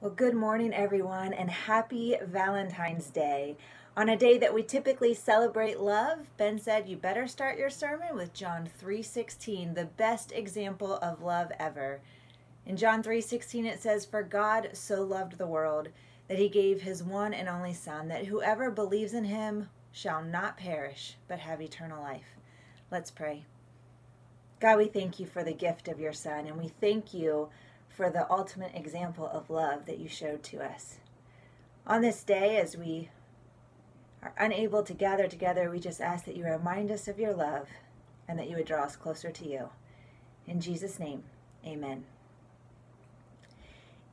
Well, good morning, everyone, and happy Valentine's Day. On a day that we typically celebrate love, Ben said you better start your sermon with John 3:16, the best example of love ever. In John 3:16 it says, "For God so loved the world that he gave his one and only son, that whoever believes in him shall not perish, but have eternal life." Let's pray. God, we thank you for the gift of your son, and we thank you for the ultimate example of love that you showed to us. On this day, as we are unable to gather together, we just ask that you remind us of your love and that you would draw us closer to you. In Jesus' name, amen.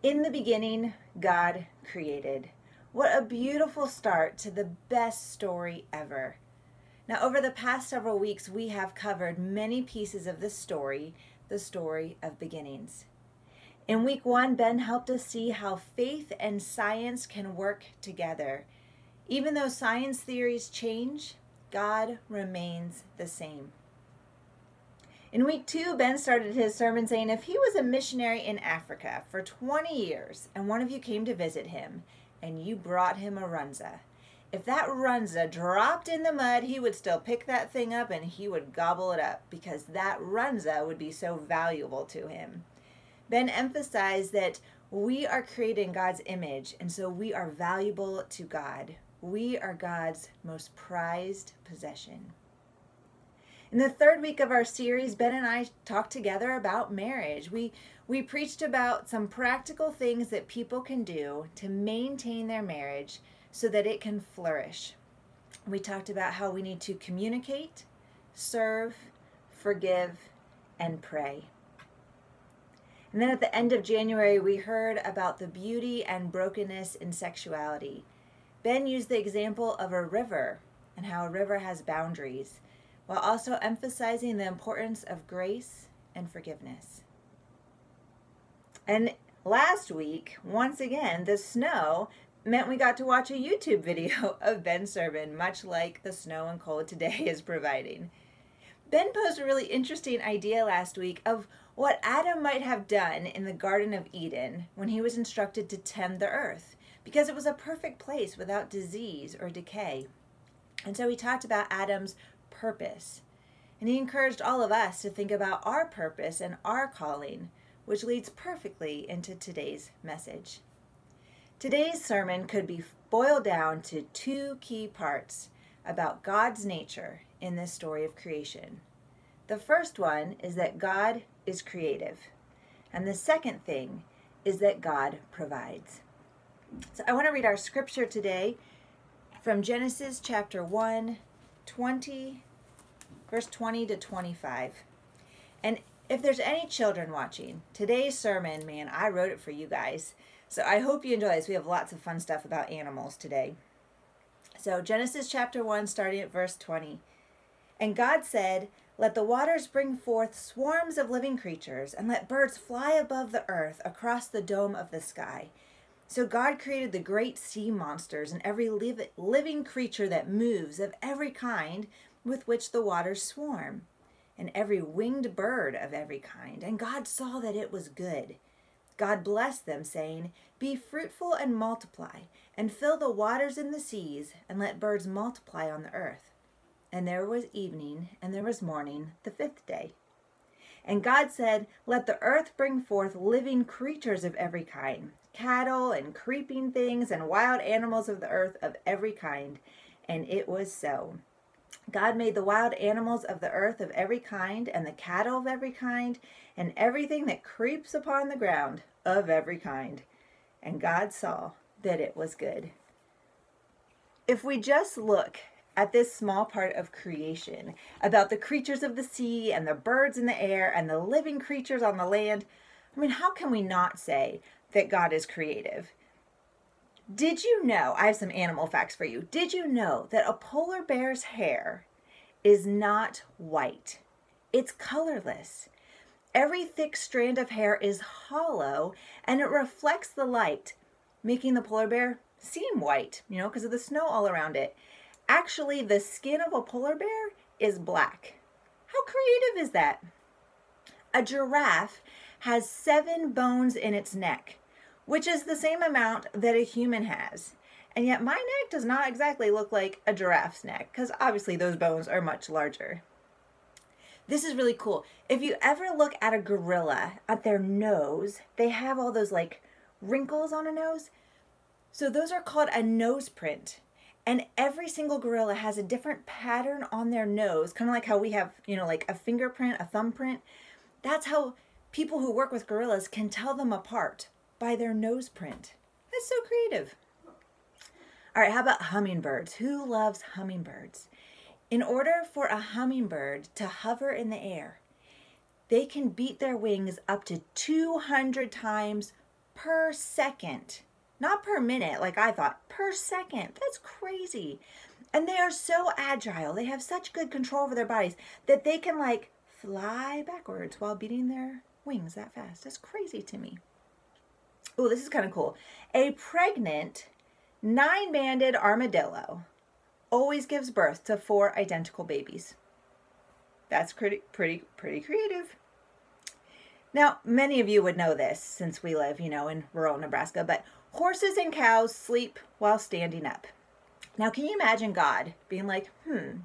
In the beginning, God created. What a beautiful start to the best story ever. Now, over the past several weeks, we have covered many pieces of this story, the story of beginnings. In week one, Ben helped us see how faith and science can work together. Even though science theories change, God remains the same. In week two, Ben started his sermon saying if he was a missionary in Africa for 20 years and one of you came to visit him and you brought him a runza, if that runza dropped in the mud, he would still pick that thing up and he would gobble it up because that runza would be so valuable to him. Ben emphasized that we are created in God's image, and so we are valuable to God. We are God's most prized possession. In the third week of our series, Ben and I talked together about marriage. We we preached about some practical things that people can do to maintain their marriage so that it can flourish. We talked about how we need to communicate, serve, forgive, and pray. And then at the end of January, we heard about the beauty and brokenness in sexuality. Ben used the example of a river and how a river has boundaries, while also emphasizing the importance of grace and forgiveness. And last week, once again, the snow meant we got to watch a YouTube video of Ben sermon, much like the snow and cold today is providing. Ben posed a really interesting idea last week of what Adam might have done in the Garden of Eden when he was instructed to tend the earth, because it was a perfect place without disease or decay. And so he talked about Adam's purpose. And he encouraged all of us to think about our purpose and our calling, which leads perfectly into today's message. Today's sermon could be boiled down to two key parts about God's nature in this story of creation. The first one is that God is creative. And the second thing is that God provides. So I want to read our scripture today from Genesis chapter 1, 20, verse 20 to 25. And if there's any children watching, today's sermon, man, I wrote it for you guys. So I hope you enjoy this. We have lots of fun stuff about animals today. So Genesis chapter 1, starting at verse 20. And God said, let the waters bring forth swarms of living creatures, and let birds fly above the earth across the dome of the sky. So God created the great sea monsters and every living creature that moves of every kind with which the waters swarm, and every winged bird of every kind. And God saw that it was good. God blessed them, saying, Be fruitful and multiply, and fill the waters in the seas, and let birds multiply on the earth. And there was evening, and there was morning, the fifth day. And God said, Let the earth bring forth living creatures of every kind, cattle and creeping things, and wild animals of the earth of every kind. And it was so. God made the wild animals of the earth of every kind, and the cattle of every kind, and everything that creeps upon the ground of every kind. And God saw that it was good. If we just look at this small part of creation about the creatures of the sea and the birds in the air and the living creatures on the land. I mean, how can we not say that God is creative? Did you know? I have some animal facts for you. Did you know that a polar bear's hair is not white? It's colorless. Every thick strand of hair is hollow and it reflects the light, making the polar bear seem white, you know, because of the snow all around it. Actually, the skin of a polar bear is black. How creative is that? A giraffe has seven bones in its neck, which is the same amount that a human has. And yet my neck does not exactly look like a giraffe's neck because obviously those bones are much larger. This is really cool. If you ever look at a gorilla at their nose, they have all those like wrinkles on a nose. So those are called a nose print. And every single gorilla has a different pattern on their nose, kind of like how we have, you know, like a fingerprint, a thumbprint. That's how people who work with gorillas can tell them apart by their nose print. That's so creative. All right, how about hummingbirds? Who loves hummingbirds? In order for a hummingbird to hover in the air, they can beat their wings up to 200 times per second. Not per minute, like I thought, per second. That's crazy. And they are so agile. They have such good control over their bodies that they can like fly backwards while beating their wings that fast. That's crazy to me. Oh, this is kind of cool. A pregnant nine banded armadillo always gives birth to four identical babies. That's pretty, pretty, pretty creative. Now, many of you would know this since we live, you know, in rural Nebraska, but horses and cows sleep while standing up. Now, can you imagine God being like, hmm,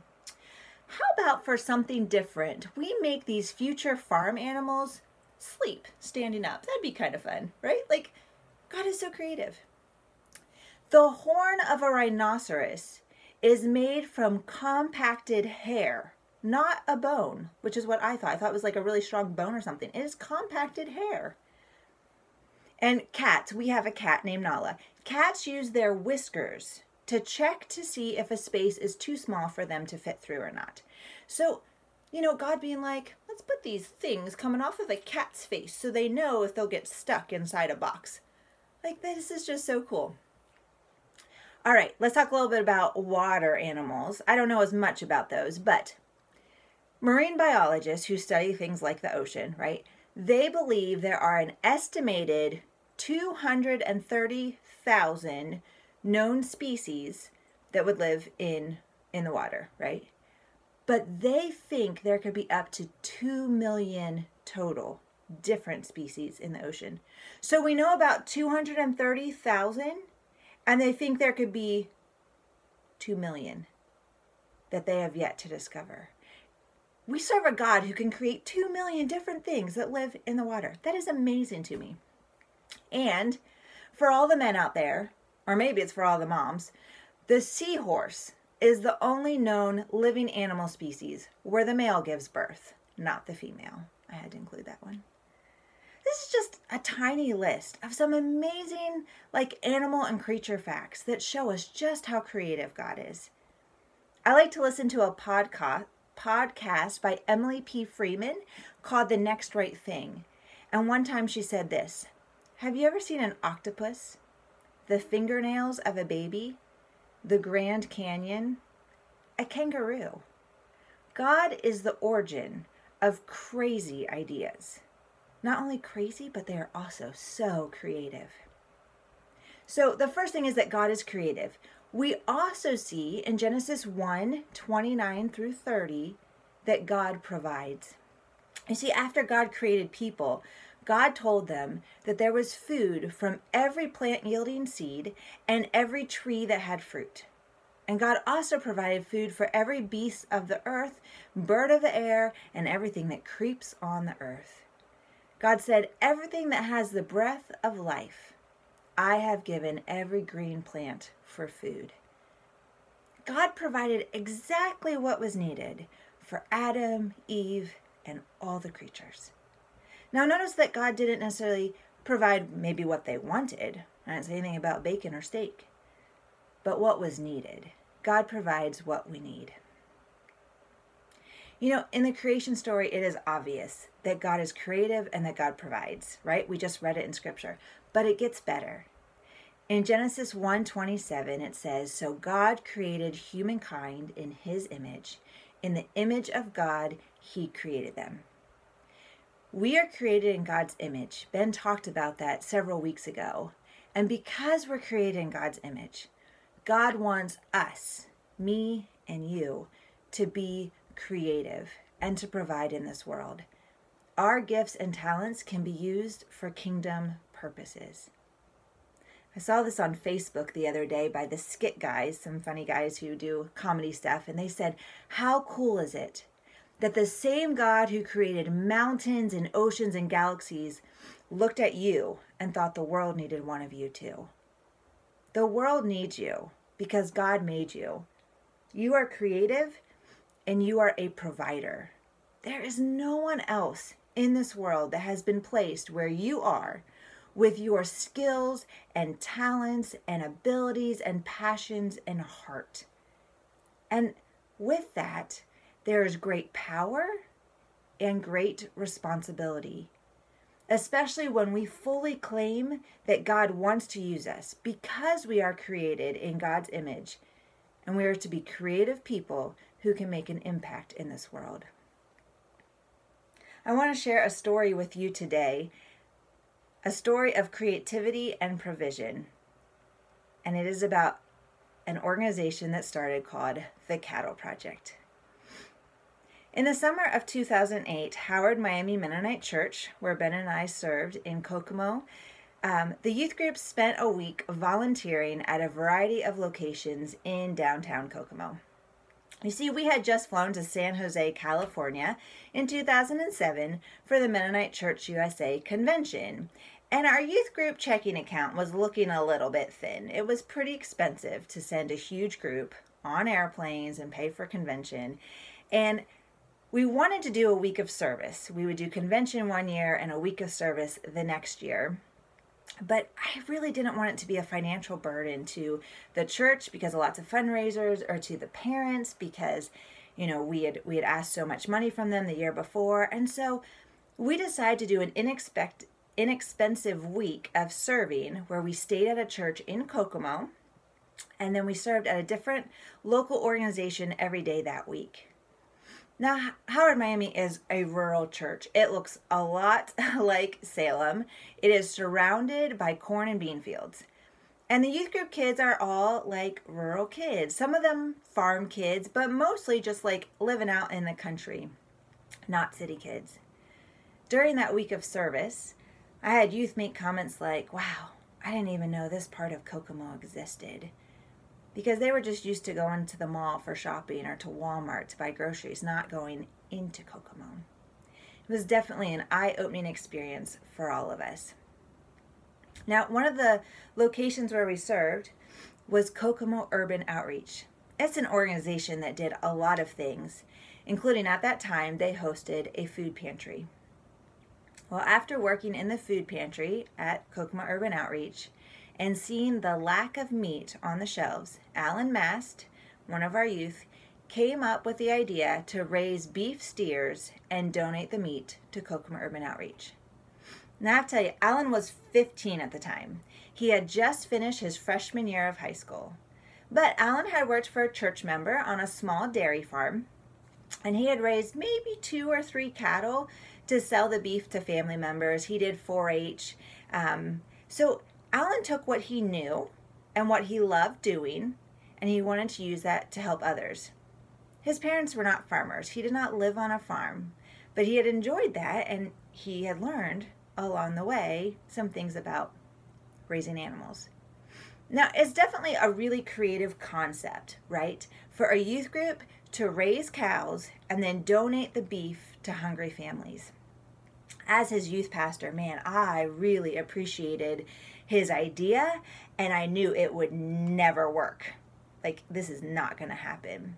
how about for something different? We make these future farm animals sleep standing up. That'd be kind of fun, right? Like, God is so creative. The horn of a rhinoceros is made from compacted hair, not a bone, which is what I thought. I thought it was like a really strong bone or something. It is compacted hair. And cats, we have a cat named Nala. Cats use their whiskers to check to see if a space is too small for them to fit through or not. So, you know, God being like, let's put these things coming off of a cat's face so they know if they'll get stuck inside a box. Like, this is just so cool. All right, let's talk a little bit about water animals. I don't know as much about those, but marine biologists who study things like the ocean, right? They believe there are an estimated 230,000 known species that would live in in the water, right? But they think there could be up to 2 million total different species in the ocean. So we know about 230,000 and they think there could be 2 million that they have yet to discover. We serve a God who can create 2 million different things that live in the water. That is amazing to me. And for all the men out there, or maybe it's for all the moms, the seahorse is the only known living animal species where the male gives birth, not the female. I had to include that one. This is just a tiny list of some amazing like animal and creature facts that show us just how creative God is. I like to listen to a podcast podcast by Emily P. Freeman called The Next Right Thing. And one time she said this Have you ever seen an octopus? The fingernails of a baby? The Grand Canyon? A kangaroo? God is the origin of crazy ideas not only crazy, but they are also so creative. So the first thing is that God is creative. We also see in Genesis 1 29 through 30 that God provides. You see, after God created people, God told them that there was food from every plant yielding seed and every tree that had fruit. And God also provided food for every beast of the earth, bird of the air, and everything that creeps on the earth. God said, Everything that has the breath of life, I have given every green plant for food. God provided exactly what was needed for Adam, Eve, and all the creatures. Now, notice that God didn't necessarily provide maybe what they wanted. I didn't say anything about bacon or steak, but what was needed. God provides what we need. You know, in the creation story, it is obvious that God is creative and that God provides, right? We just read it in scripture. But it gets better. In Genesis 1:27 it says, "So God created humankind in his image; in the image of God he created them." We are created in God's image. Ben talked about that several weeks ago. And because we're created in God's image, God wants us, me and you, to be creative, and to provide in this world. Our gifts and talents can be used for kingdom purposes. I saw this on Facebook the other day by the Skit guys, some funny guys who do comedy stuff, and they said, How cool is it that the same God who created mountains and oceans and galaxies looked at you and thought the world needed one of you too? The world needs you because God made you. You are creative and you are a provider. There is no one else in this world that has been placed where you are with your skills and talents and abilities and passions and heart. And with that, there is great power and great responsibility, especially when we fully claim that God wants to use us because we are created in God's image and we are to be creative people who can make an impact in this world. I want to share a story with you today a story of creativity and provision. And it is about an organization that started called the Cattle Project. In the summer of 2008, Howard Miami Mennonite Church, where Ben and I served in Kokomo, um, the youth group spent a week volunteering at a variety of locations in downtown Kokomo. You see, we had just flown to San Jose, California in 2007 for the Mennonite Church USA convention. And our youth group checking account was looking a little bit thin. It was pretty expensive to send a huge group on airplanes and pay for convention. And we wanted to do a week of service. We would do convention one year and a week of service the next year but I really didn't want it to be a financial burden to the church because of lots of fundraisers or to the parents because you know we had we had asked so much money from them the year before and so we decided to do an inexpect, inexpensive week of serving where we stayed at a church in Kokomo and then we served at a different local organization every day that week. Now, Howard Miami is a rural church. It looks a lot like Salem. It is surrounded by corn and bean fields. And the youth group kids are all like rural kids. Some of them farm kids, but mostly just like living out in the country, not city kids. During that week of service, I had youth make comments like, wow, I didn't even know this part of Kokomo existed because they were just used to going to the mall for shopping or to Walmart to buy groceries, not going into Kokomo. It was definitely an eye opening experience for all of us. Now, one of the locations where we served was Kokomo Urban Outreach. It's an organization that did a lot of things, including at that time they hosted a food pantry. Well, after working in the food pantry at Kokomo Urban Outreach, and seeing the lack of meat on the shelves, Alan Mast, one of our youth, came up with the idea to raise beef steers and donate the meat to Kokomo Urban Outreach. Now I have to tell you, Alan was 15 at the time. He had just finished his freshman year of high school. But Alan had worked for a church member on a small dairy farm, and he had raised maybe two or three cattle to sell the beef to family members. He did 4 H. Um, so Alan took what he knew and what he loved doing, and he wanted to use that to help others. His parents were not farmers. He did not live on a farm, but he had enjoyed that and he had learned along the way some things about raising animals. Now, it's definitely a really creative concept, right? For a youth group to raise cows and then donate the beef to hungry families. As his youth pastor, man, I really appreciated his idea and I knew it would never work. Like, this is not going to happen.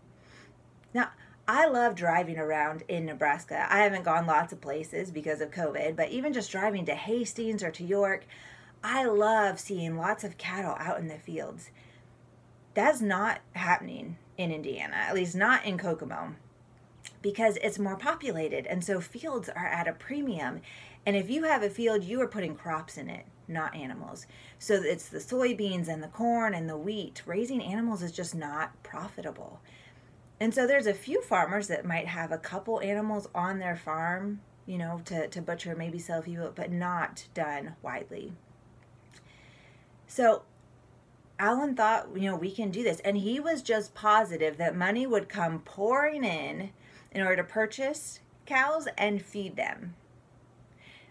Now, I love driving around in Nebraska. I haven't gone lots of places because of COVID, but even just driving to Hastings or to York, I love seeing lots of cattle out in the fields. That's not happening in Indiana, at least not in Kokomo, because it's more populated. And so fields are at a premium. And if you have a field, you are putting crops in it not animals. So it's the soybeans and the corn and the wheat. Raising animals is just not profitable. And so there's a few farmers that might have a couple animals on their farm, you know, to, to butcher, maybe sell a few, but not done widely. So Alan thought, you know, we can do this. And he was just positive that money would come pouring in in order to purchase cows and feed them.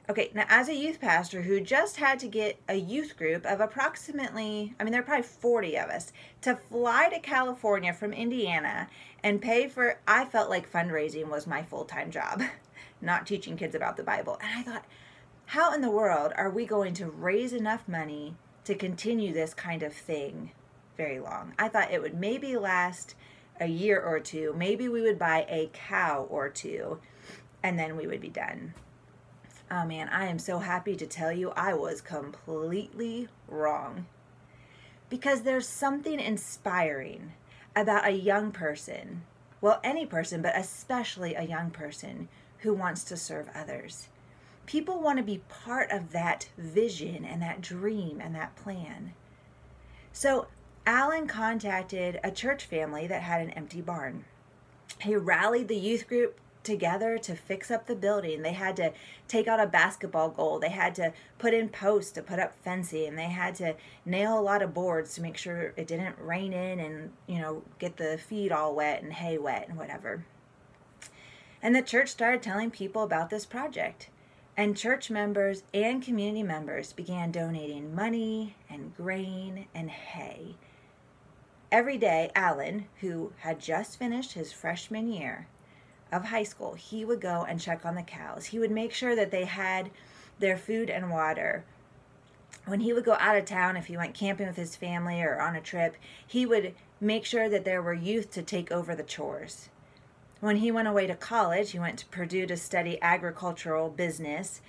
Okay, now as a youth pastor who just had to get a youth group of approximately, I mean, there are probably 40 of us, to fly to California from Indiana and pay for, I felt like fundraising was my full time job, not teaching kids about the Bible. And I thought, how in the world are we going to raise enough money to continue this kind of thing very long? I thought it would maybe last a year or two. Maybe we would buy a cow or two and then we would be done. Oh man, I am so happy to tell you I was completely wrong. Because there's something inspiring about a young person, well, any person, but especially a young person who wants to serve others. People want to be part of that vision and that dream and that plan. So, Alan contacted a church family that had an empty barn. He rallied the youth group together to fix up the building. They had to take out a basketball goal. They had to put in posts to put up fencing. And they had to nail a lot of boards to make sure it didn't rain in and, you know, get the feed all wet and hay wet and whatever. And the church started telling people about this project. And church members and community members began donating money and grain and hay. Every day, Alan, who had just finished his freshman year, of high school, he would go and check on the cows. He would make sure that they had their food and water. When he would go out of town, if he went camping with his family or on a trip, he would make sure that there were youth to take over the chores. When he went away to college, he went to Purdue to study agricultural business.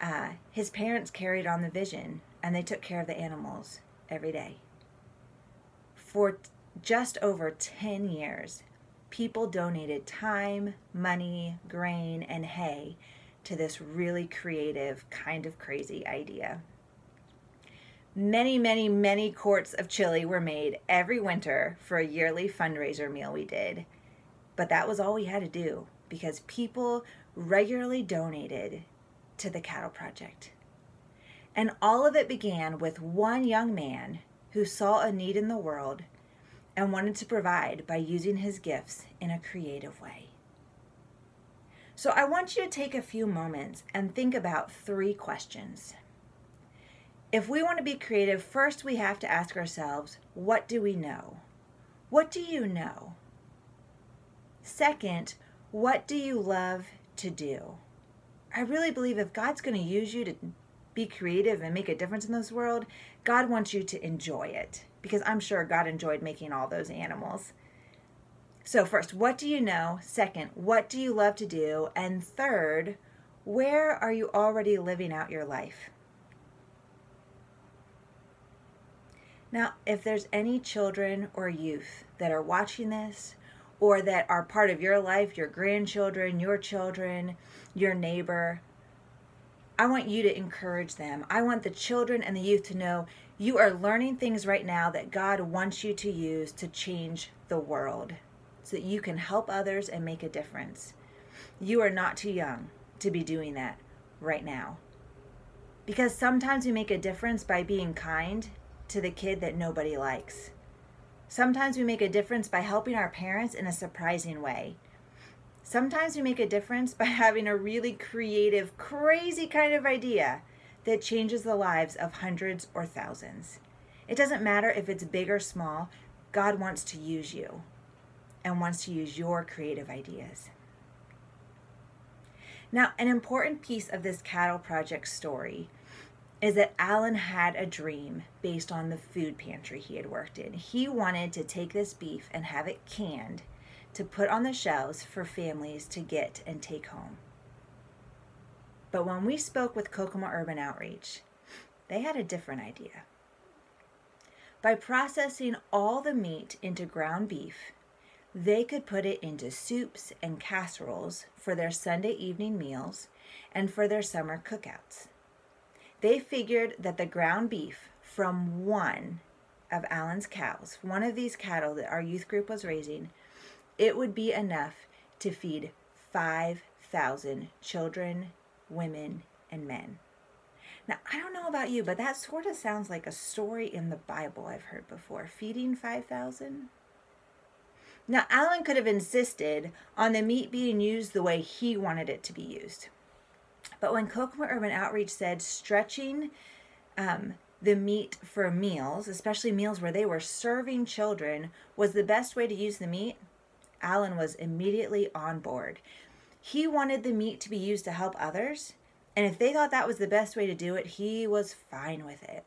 Uh, his parents carried on the vision and they took care of the animals every day. For just over 10 years, people donated time, money, grain, and hay to this really creative, kind of crazy idea. Many, many, many quarts of chili were made every winter for a yearly fundraiser meal we did. But that was all we had to do because people regularly donated to the Cattle Project. And all of it began with one young man who saw a need in the world and wanted to provide by using his gifts in a creative way. So I want you to take a few moments and think about three questions. If we want to be creative, first we have to ask ourselves, what do we know? What do you know? Second, what do you love to do? I really believe if God's going to use you to be creative and make a difference in this world, God wants you to enjoy it because I'm sure God enjoyed making all those animals. So, first, what do you know? Second, what do you love to do? And third, where are you already living out your life? Now, if there's any children or youth that are watching this or that are part of your life, your grandchildren, your children, your neighbor, I want you to encourage them. I want the children and the youth to know you are learning things right now that God wants you to use to change the world so that you can help others and make a difference. You are not too young to be doing that right now. Because sometimes we make a difference by being kind to the kid that nobody likes. Sometimes we make a difference by helping our parents in a surprising way. Sometimes we make a difference by having a really creative, crazy kind of idea that changes the lives of hundreds or thousands. It doesn't matter if it's big or small, God wants to use you and wants to use your creative ideas. Now, an important piece of this cattle project story is that Alan had a dream based on the food pantry he had worked in. He wanted to take this beef and have it canned to put on the shelves for families to get and take home. But when we spoke with Kokomo Urban Outreach, they had a different idea. By processing all the meat into ground beef, they could put it into soups and casseroles for their Sunday evening meals and for their summer cookouts. They figured that the ground beef from one of Alan's cows, one of these cattle that our youth group was raising, it would be enough to feed 5,000 children, women, and men. Now, I don't know about you, but that sort of sounds like a story in the Bible I've heard before. Feeding 5,000? Now, Alan could have insisted on the meat being used the way he wanted it to be used. But when Kokomo Urban Outreach said stretching um, the meat for meals, especially meals where they were serving children, was the best way to use the meat, Alan was immediately on board. He wanted the meat to be used to help others, and if they thought that was the best way to do it, he was fine with it.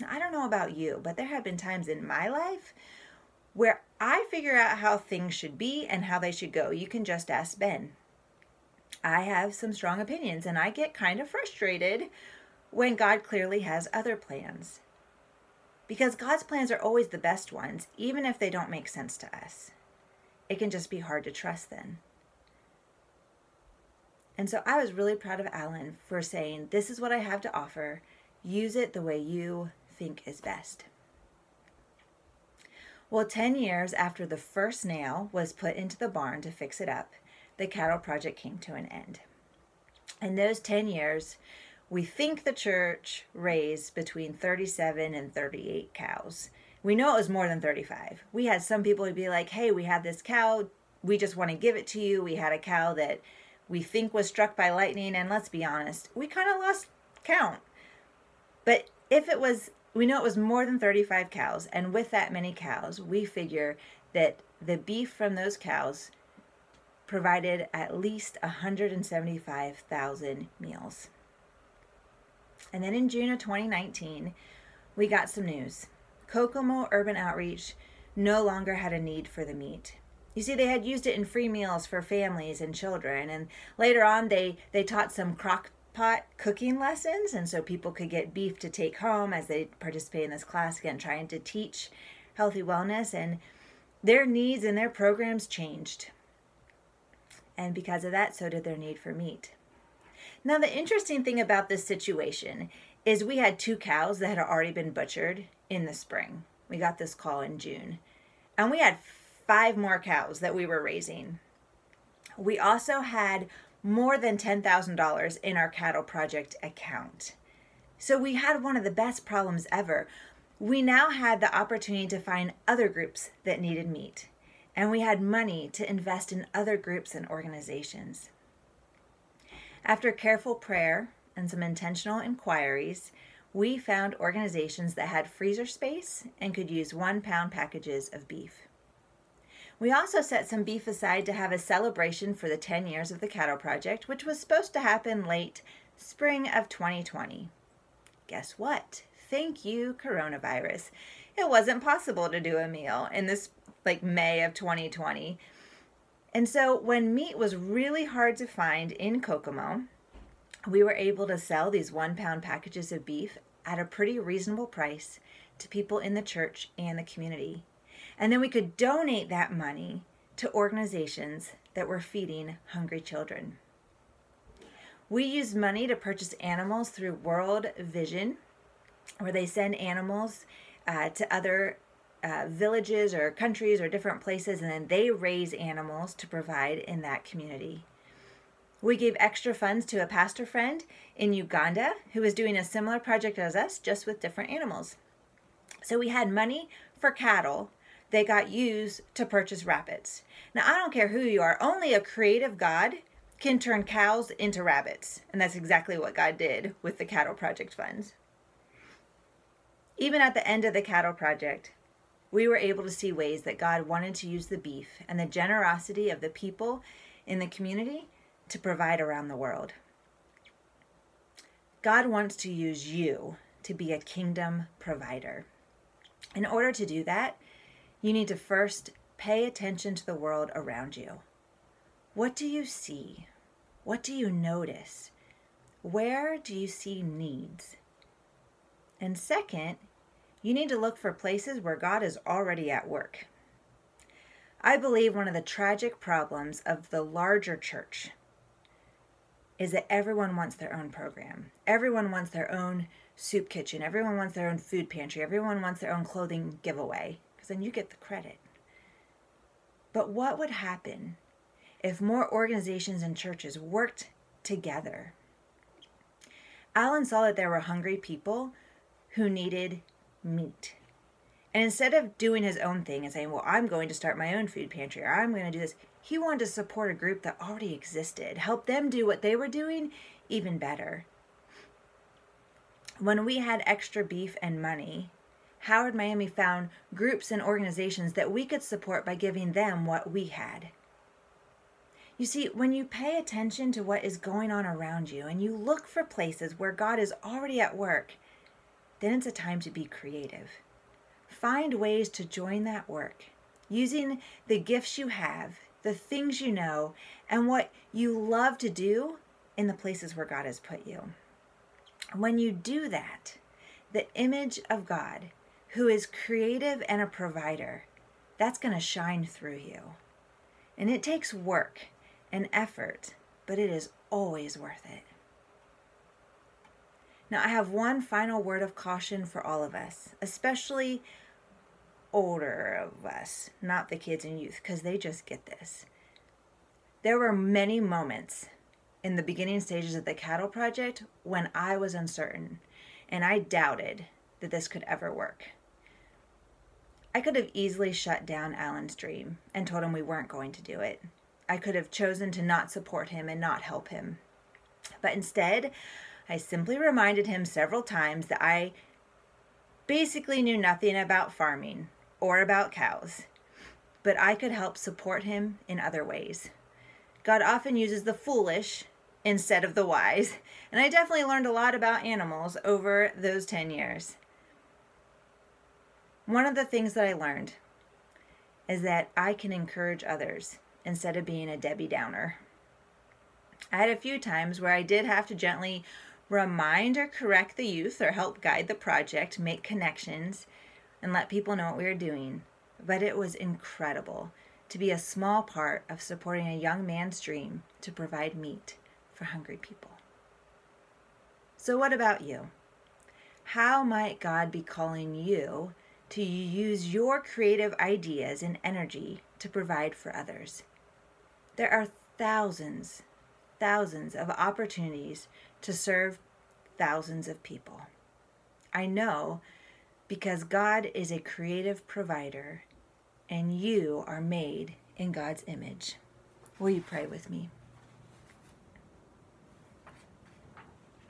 Now, I don't know about you, but there have been times in my life where I figure out how things should be and how they should go. You can just ask Ben. I have some strong opinions and I get kind of frustrated when God clearly has other plans. Because God's plans are always the best ones, even if they don't make sense to us. It can just be hard to trust then. And so I was really proud of Alan for saying, This is what I have to offer. Use it the way you think is best. Well, 10 years after the first nail was put into the barn to fix it up, the cattle project came to an end. In those 10 years, we think the church raised between 37 and 38 cows. We know it was more than 35. We had some people who'd be like, hey, we have this cow. We just want to give it to you. We had a cow that we think was struck by lightning. And let's be honest, we kind of lost count. But if it was, we know it was more than 35 cows. And with that many cows, we figure that the beef from those cows provided at least 175,000 meals. And then in June of 2019, we got some news. Kokomo Urban Outreach no longer had a need for the meat. You see, they had used it in free meals for families and children, and later on they, they taught some crock pot cooking lessons, and so people could get beef to take home as they participate in this class again, trying to teach healthy wellness, and their needs and their programs changed. And because of that, so did their need for meat. Now, the interesting thing about this situation is we had two cows that had already been butchered in the spring. We got this call in June. And we had five more cows that we were raising. We also had more than $10,000 in our cattle project account. So we had one of the best problems ever. We now had the opportunity to find other groups that needed meat, and we had money to invest in other groups and organizations. After careful prayer and some intentional inquiries, we found organizations that had freezer space and could use one pound packages of beef. We also set some beef aside to have a celebration for the 10 years of the Cattle Project, which was supposed to happen late spring of 2020. Guess what? Thank you, coronavirus. It wasn't possible to do a meal in this like May of 2020 and so when meat was really hard to find in Kokomo, we were able to sell these one pound packages of beef at a pretty reasonable price to people in the church and the community. And then we could donate that money to organizations that were feeding hungry children. We use money to purchase animals through World Vision, where they send animals uh, to other uh, villages or countries or different places, and then they raise animals to provide in that community. We gave extra funds to a pastor friend in Uganda who was doing a similar project as us, just with different animals. So we had money for cattle that got used to purchase rabbits. Now, I don't care who you are, only a creative God can turn cows into rabbits. And that's exactly what God did with the cattle project funds. Even at the end of the cattle project, we were able to see ways that God wanted to use the beef and the generosity of the people in the community to provide around the world. God wants to use you to be a kingdom provider. In order to do that, you need to first pay attention to the world around you. What do you see? What do you notice? Where do you see needs? And second, you need to look for places where God is already at work. I believe one of the tragic problems of the larger church is that everyone wants their own program. Everyone wants their own soup kitchen. Everyone wants their own food pantry. Everyone wants their own clothing giveaway because then you get the credit. But what would happen if more organizations and churches worked together? Alan saw that there were hungry people who needed meat. And instead of doing his own thing and saying, well, I'm going to start my own food pantry or I'm going to do this, He wanted to support a group that already existed, help them do what they were doing even better. When we had extra beef and money, Howard Miami found groups and organizations that we could support by giving them what we had. You see, when you pay attention to what is going on around you and you look for places where God is already at work, then it's a time to be creative. Find ways to join that work using the gifts you have, the things you know, and what you love to do in the places where God has put you. When you do that, the image of God, who is creative and a provider, that's going to shine through you. And it takes work and effort, but it is always worth it. Now, I have one final word of caution for all of us, especially older of us, not the kids and youth, because they just get this. There were many moments in the beginning stages of the cattle project when I was uncertain and I doubted that this could ever work. I could have easily shut down Alan's dream and told him we weren't going to do it. I could have chosen to not support him and not help him. But instead, I simply reminded him several times that I basically knew nothing about farming or about cows, but I could help support him in other ways. God often uses the foolish instead of the wise. And I definitely learned a lot about animals over those 10 years. One of the things that I learned is that I can encourage others instead of being a Debbie Downer. I had a few times where I did have to gently remind or correct the youth or help guide the project, make connections, and let people know what we were doing. But it was incredible to be a small part of supporting a young man's dream to provide meat for hungry people. So, what about you? How might God be calling you to use your creative ideas and energy to provide for others? There are thousands, thousands of opportunities to serve thousands of people. I know because God is a creative provider and you are made in God's image. Will you pray with me?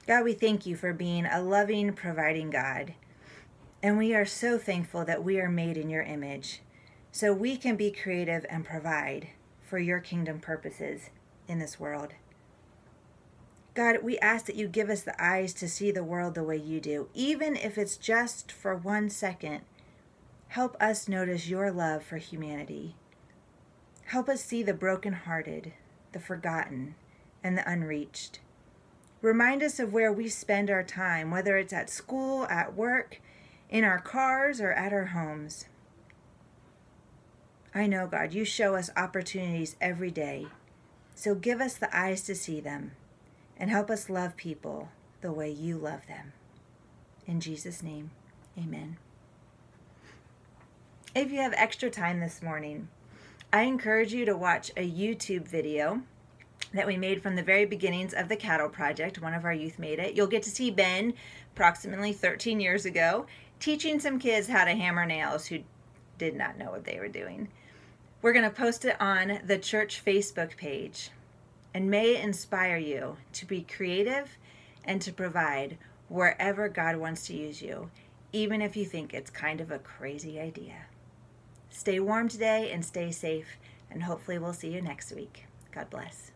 God, we thank you for being a loving, providing God. And we are so thankful that we are made in your image so we can be creative and provide for your kingdom purposes in this world. God, we ask that you give us the eyes to see the world the way you do, even if it's just for one second Help us notice your love for humanity. Help us see the brokenhearted, the forgotten, and the unreached. Remind us of where we spend our time, whether it's at school, at work, in our cars, or at our homes. I know, God, you show us opportunities every day. So give us the eyes to see them and help us love people the way you love them. In Jesus' name, amen. If you have extra time this morning, I encourage you to watch a YouTube video that we made from the very beginnings of the Cattle Project. One of our youth made it. You'll get to see Ben, approximately 13 years ago, teaching some kids how to hammer nails who did not know what they were doing. We're going to post it on the church Facebook page. And may it inspire you to be creative and to provide wherever God wants to use you, even if you think it's kind of a crazy idea. Stay warm today and stay safe, and hopefully, we'll see you next week. God bless.